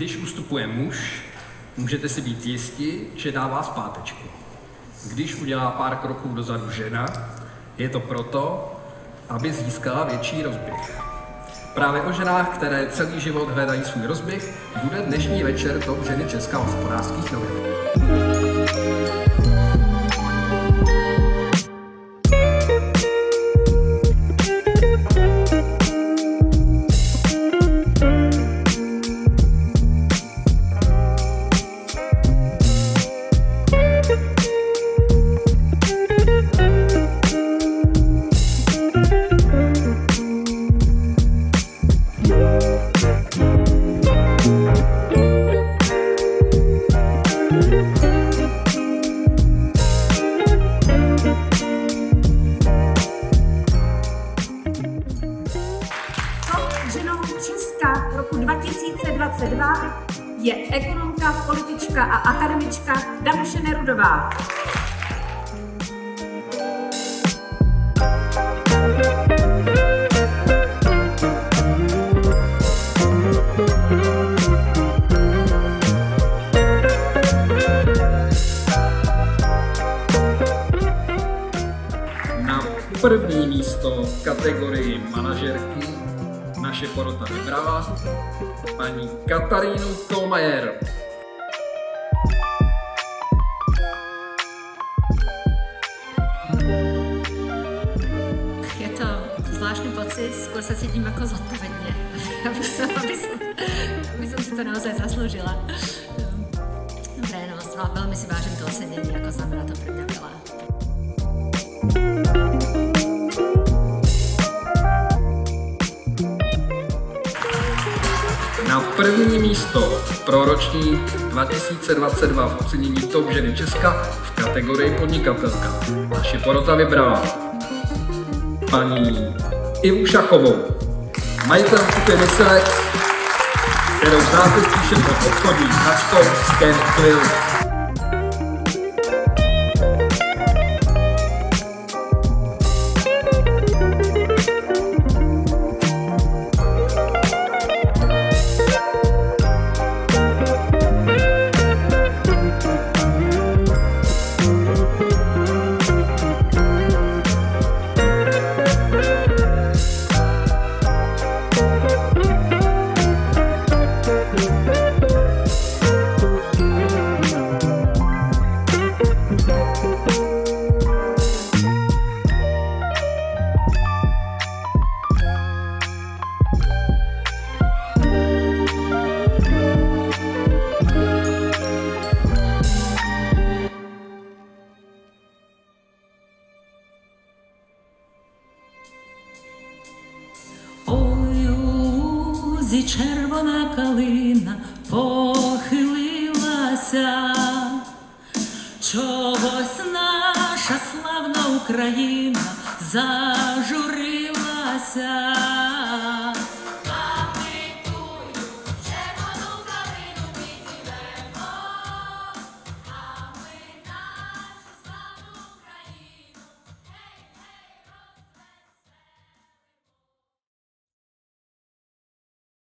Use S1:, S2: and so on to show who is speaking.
S1: Když ustupuje muž, můžete si být jisti, že dává zpátečku. Když udělá pár kroků dozadu žena, je to proto, aby získala větší rozběh. Právě o ženách, které celý život hledají svůj rozběh, bude dnešní večer top ženy Česká hospodářských novin.
S2: Ženou Česka roku 2022 je ekonomka, politička a akademička Danuše Nerudová.
S1: První místo v kategorii manažerky naše porota vybrala paní Katarínu Kolmajer.
S3: Je to zvláštny pocit, skôr sa cítim ako zodpovedne, aby som, aby som si to naozaj zaslúžila. Dobre, no, veľmi si vážim to ocenenie, ako znamená to pre mňa veľa.
S1: Na první místo pro ročník 2022 v ocenění Top ženy Česka v kategorii podnikatelka naše porota vybrala paní Ivu Šachovou, majitelku Myselex, kterou znáte spíše pod obchodní značkou Scan Quill.
S4: Лузі червона калина похилилася, чогось наша славна Україна зажурилася.